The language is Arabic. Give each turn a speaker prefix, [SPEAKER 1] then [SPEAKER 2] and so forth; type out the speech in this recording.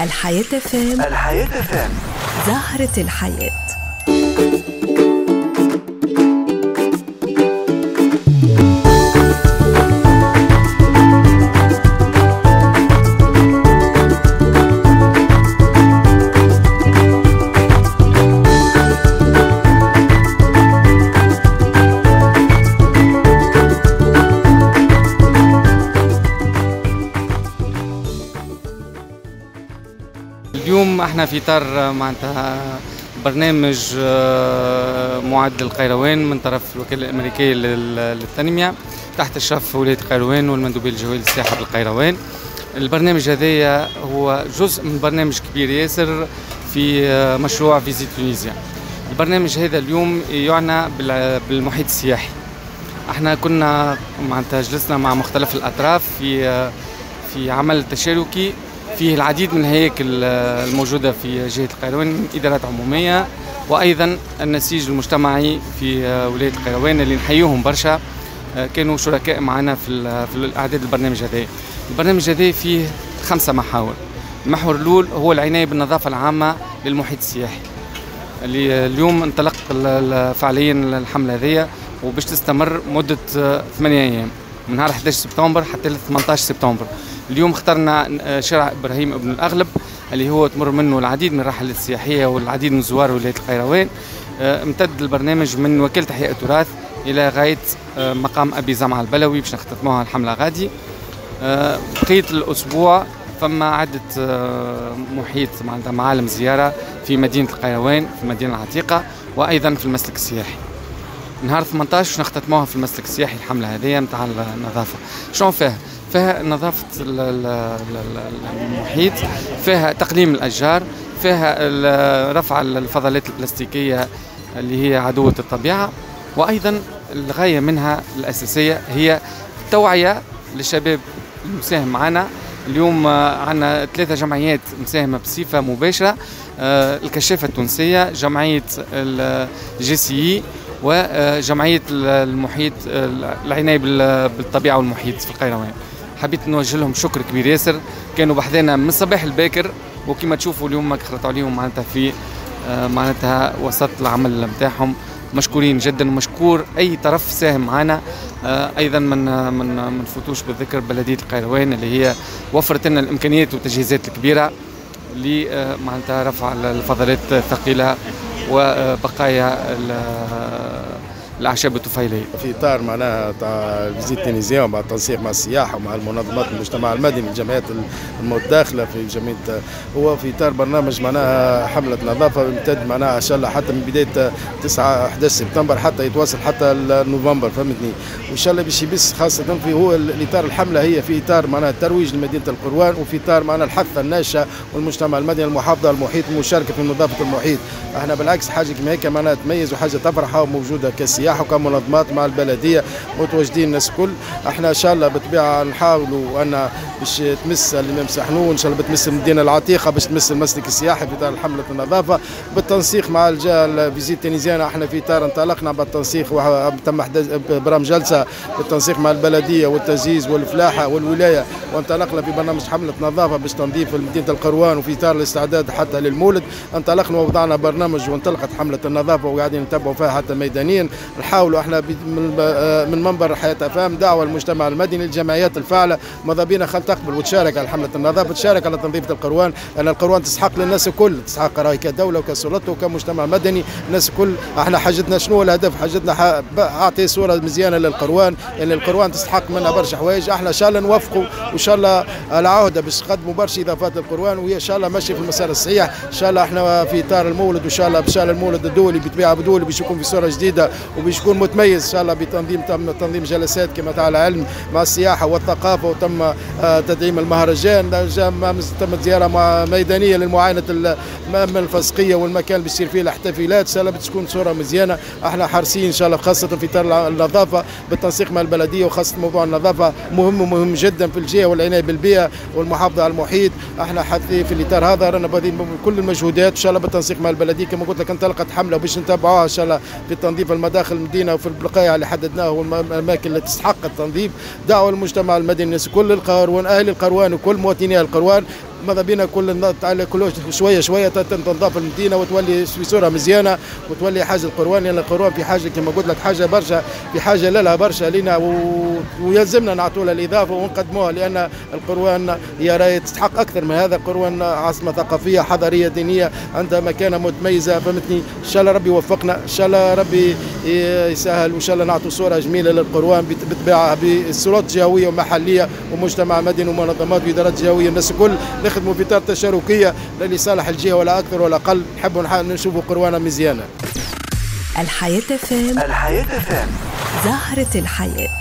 [SPEAKER 1] الحياة فام.
[SPEAKER 2] الحياة فام.
[SPEAKER 1] زهرة الحياة.
[SPEAKER 3] اليوم إحنا في اطار معناتها برنامج آه، معد للقيروان من طرف الوكالة الأمريكية لل- للتنمية تحت اشراف ولاية القيروان والمندوبية الجويه للسياحه بالقيروان. البرنامج هذايا هو جزء من برنامج كبير ياسر في آه، مشروع فيزيت تونيزيا. البرنامج هذا اليوم يعنى بال- بالمحيط السياحي. إحنا كنا معناتها جلسنا مع مختلف الأطراف في آه، في عمل تشاركي فيه العديد من الهياكل الموجودة في جهة القيروان إدارات عمومية وأيضا النسيج المجتمعي في ولاية القيروان اللي نحييهم برشا. كانوا شركاء معنا في في الإعداد البرنامج هذا. البرنامج هذا فيه خمسة محاور. المحور الأول هو العناية بالنظافة العامة للمحيط السياحي. اللي اليوم انطلق فعليا الحملة هذه وباش تستمر مدة ثمانية أيام. من نهار 11 سبتمبر حتى ل 18 سبتمبر. اليوم اخترنا آه، شارع إبراهيم ابن الأغلب اللي هو تمر منه العديد من الرحلات السياحية والعديد من زوار ولاية القيروان. آه، امتد البرنامج من وكالة إحياء التراث إلى غاية آه، مقام أبي زمعة البلوي باش نختتموها الحملة غادي. بقية الأسبوع فما عدة محيط معناتها معالم زيارة في مدينة القيروان في المدينة العتيقة وأيضا في المسلك السياحي. نهار 18 باش نختتموها في المسلك السياحي الحملة هذه نتاع النظافة شنو فيها؟ فيها ال- المحيط فيها تقليم الأشجار فيها رفع الفضلات البلاستيكية اللي هي عدوة الطبيعة وأيضا الغاية منها الأساسية هي توعية للشباب المساهم معنا اليوم عندنا ثلاثة جمعيات مساهمة بصفة مباشرة آه، الكشافة التونسية جمعية ال JCI وجمعية المحيط العناية بال- بالطبيعة والمحيط في القيروان. حبيت نوجه لهم شكر كبير ياسر. كانوا بحذانا من الصباح الباكر وكما تشوفوا اليوم ما خلطوا عليهم معناتها في آه، معناتها وسط العمل نتاعهم مشكورين جدا ومشكور أي طرف ساهم معنا آه، أيضا من من من فوتوش بالذكر بلدية القيروان اللي هي وفرت لنا الإمكانيات والتجهيزات الكبيرة ل آه، رفع الفضلات الثقيلة وبقايا الاعشاب الطفيليه
[SPEAKER 4] في اطار معناها تاع فيزيت تونيزيا ومع التنسيق مع السياحة ومع المنظمات المجتمع المدني الجمعيات المتداخله في جمعيه هو في اطار برنامج معناها حملة نظافه يمتد معناها إن شاء الله حتى من بداية 9 11 سبتمبر حتى يتواصل حتى نوفمبر فهمتني؟ وإن شاء الله باش يبث خاصة في هو الاطار الحملة هي في اطار معناها الترويج لمدينة القروان وفي اطار معناها الحث الناشئه والمجتمع المدني المحافظة المحيط المشاركة في نظافة المحيط. إحنا بالعكس حاجة كما هيك معناها تميز وحاجة تفرح موجوده كسياحة. وكمنظمات مع البلدية متواجدين الناس الكل. إحنا إن شاء الله بالطبيعة نحاولوا أن باش تمس اللي ما مسيناهوش إن شاء الله بتمس المدينة العتيقة باش تمس المسلك السياحي في اطار حمله النظافة. بالتنسيق مع الجهة ال Visit Tunisia إحنا في اطار انطلقنا بالتنسيق إحداث برامج جلسة بالتنسيق مع البلدية والتجهيز والفلاحة والولاية. وانطلقنا في برنامج حملة نظافه باش تنظيف مدينة القروان وفي إطار الاستعداد حتى للمولد. انطلقنا ووضعنا برنامج وانطلقت حملة النظافة وقاعدين نتبعوا فيها حتى ميدانيا. نحاولوا إحنا آه، من منبر حياة أفهام دعوة المجتمع المدني للجمعيات الفاعلة. ماذا بينا؟ خل تقبل وتشارك على حمله النظافه تشارك على تنظيف القروان. لأن القروان تسحق للناس الكل. تسحق راهي كدولة وكسلطه وكمجتمع مدني. الناس الكل. إحنا حاجتنا شنو؟ الهدف حاجتنا أعطي صورة مزيانة للقروان. لأن القروان تستحق منها برشا حوايج. إحنا إن شاء الله نوفقوا وإن شاء الله العهده باش نقدموا برشا إضافات للقروان. وهي إن شاء الله ماشية في المسار الصحيح. إن شاء الله إحنا في إطار المولد. وإن شاء الله ان شاء الله المولد الدولي. بطبيعة بدولي باش يكون في صورة جديدة. وباش يكون متميز إن شاء الله بتنظيم تم تنظيم جلسات كما تعالى العلم مع السياحة والثقافة وتم آه، تدعيم المهرجان. جا- تمت زيارة ميدانية للمعاينة المهمه الفسقية والمكان اللي بيصير فيه الاحتفالات. إن شاء الله بتكون صورة مزيانة إحنا حريصين إن شاء الله خاصة في اطار النظافة بالتنسيق مع البلدية وخاصة موضوع النظافة مهم ومهم جدا في الجهة والعناية بالبيئة والمحافظة على المحيط. إحنا حتى في الإطار هذا. رانا بادئين بكل المجهودات إن شاء الله بالتنسيق مع البلدية. كما قلت لك أنطلقت حملة باش نتابعوها إن شاء الله في تنظيف المداخل. المدينة وفي البقايا اللي حددناها والاماكن اللي تستحق التنظيف دعوة المجتمع المدني كل القروان أهل القروان وكل مواطني القروان ماذا بينا كل كل شوية شوية تنضاف المدينة وتولي في صوره مزيانة وتولي حاجة القروان. لأن القروان في حاجة كما قلت لك حاجة برشا في حاجة لها برشا لنا. ويلزمنا نعطوا لها الاضافه ونقدموها لأن القروان هي تستحق أكثر من هذا. القروان عاصمة ثقافية حضارية دينية عندها مكانة متميزة فهمتني؟ إن شاء الله ربي يوفقنا إن شاء الله ربي يسهل وإن شاء الله نعطوا صورة جميلة للقروان بطبيعه بصورات جهوية ومحلية ومجتمع مدني ومنظمات وادارات جهوية. الناس الكل نخدموا في إطار تشاركية لصالح الجهة ولا أكثر ولا أقل. نحبوا نشوفوا قروانة مزيانة.
[SPEAKER 1] الحياة فام
[SPEAKER 2] الحياة فام
[SPEAKER 1] زهرة الحياة.